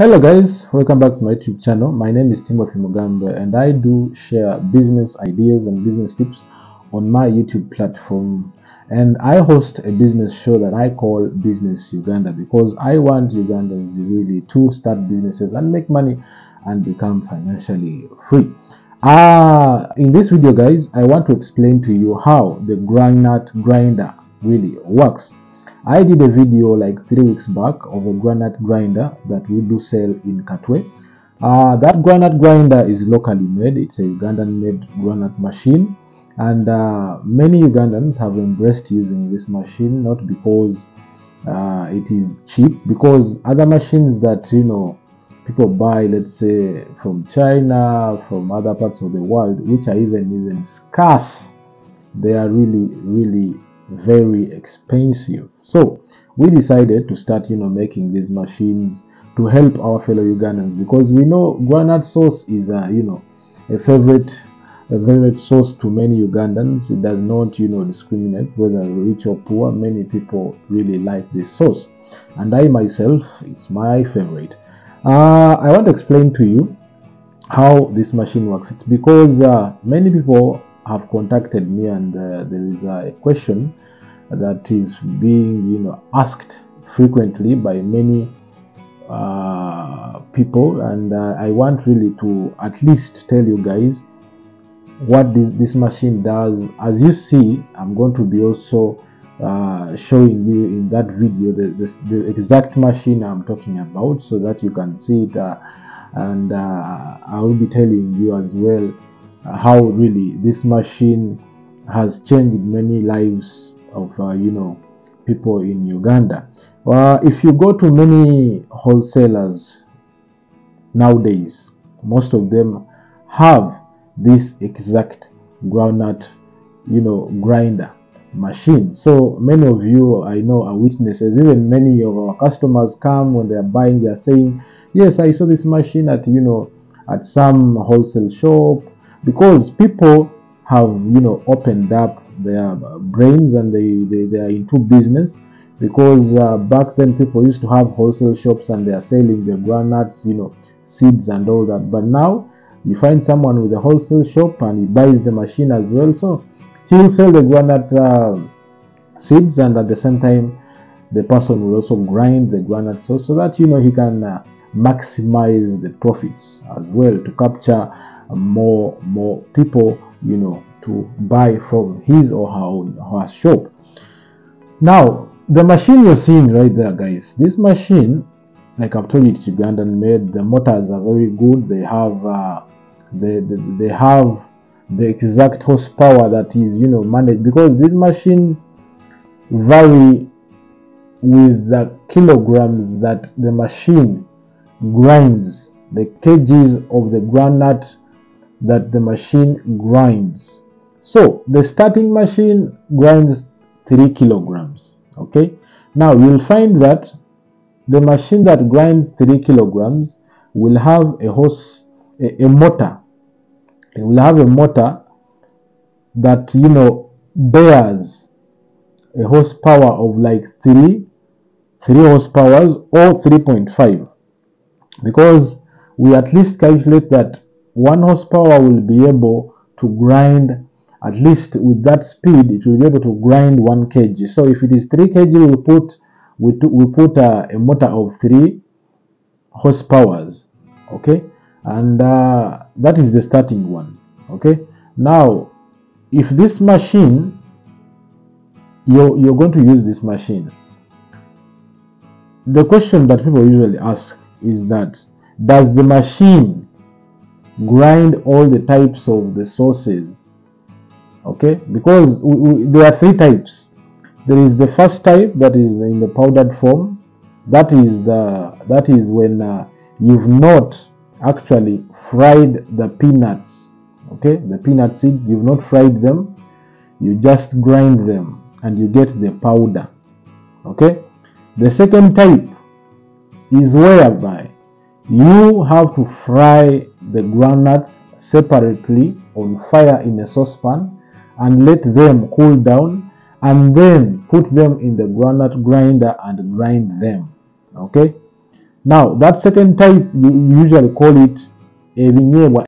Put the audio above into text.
Hello guys, welcome back to my YouTube channel. My name is Timothy Mugambe and I do share business ideas and business tips on my YouTube platform. And I host a business show that I call Business Uganda because I want Ugandans really to start businesses and make money and become financially free. Uh, in this video guys, I want to explain to you how the groundnut grinder really works. I did a video like three weeks back of a groundnut grinder that we do sell in Katwe. Uh, that groundnut grinder is locally made. It's a Ugandan made groundnut machine and uh, many Ugandans have embraced using this machine not because uh, it is cheap because other machines that you know people buy let's say from China from other parts of the world which are even even scarce they are really really very expensive. So we decided to start you know making these machines to help our fellow ugandans because we know groundnut sauce is a you know a favorite a favorite sauce to many ugandans. It does not you know discriminate whether rich or poor. Many people really like this sauce. And i myself it's my favorite. Uh, i want to explain to you how this machine works. It's because uh, many people have contacted me and uh, there is a question that is being you know asked frequently by many uh, people. And uh, i want really to at least tell you guys what this this machine does. As you see i'm going to be also uh, showing you in that video the, the, the, exact machine i'm talking about so that you can see it uh, and uh, i will be telling you as well how really this machine has changed many lives of uh, you know people in Uganda. Uh, if you go to many wholesalers nowadays, most of them have this exact groundnut, you know, grinder machine. So many of you I know are witnesses. Even many of our customers come when they are buying, they are saying, "Yes, I saw this machine at you know at some wholesale shop." Because people have you know opened up their brains and they, they, they are into business. Because uh, back then people used to have wholesale shops and they are selling the groundnuts you know seeds and all that. But now you find someone with a wholesale shop and he buys the machine as well. So he'll sell the groundnut uh, seeds and at the same time the person will also grind the groundnut so, so that you know he can uh, maximize the profits as well to capture more more people you know to buy from his or her own her shop. Now the machine you're seeing right there guys this machine like i've told you it's ugandan made. The motors are very good. They have uh, they, they, they have the exact horsepower that is you know managed because these machines vary with the kilograms that the machine grinds the kgs of the groundnut that the machine grinds. So the starting machine grinds 3 kilograms okay? Now you'll find that the machine that grinds 3 kilograms will have a horse a, a motor. It will have a motor that you know bears a horsepower of like 3 3 horsepowers or 3.5 because we at least calculate that 1 horsepower will be able to grind at least with that speed it will be able to grind 1 kg. So if it is 3 kg we put we, we put a, a motor of 3 horsepowers okay? And uh, that is the starting one okay? Now if this machine you're, you're going to use this machine. The question that people usually ask is that does the machine grind all the types of the sauces okay? Because we, we, there are three types. There is the first type that is in the powdered form. That is the that is when uh, you've not actually fried the peanuts okay? The peanut seeds you've not fried them. You just grind them and you get the powder okay? The second type is whereby you have to fry the groundnuts separately on fire in a saucepan and let them cool down and then put them in the groundnut grinder and grind them okay? Now that second type you usually call it ebinyeebwa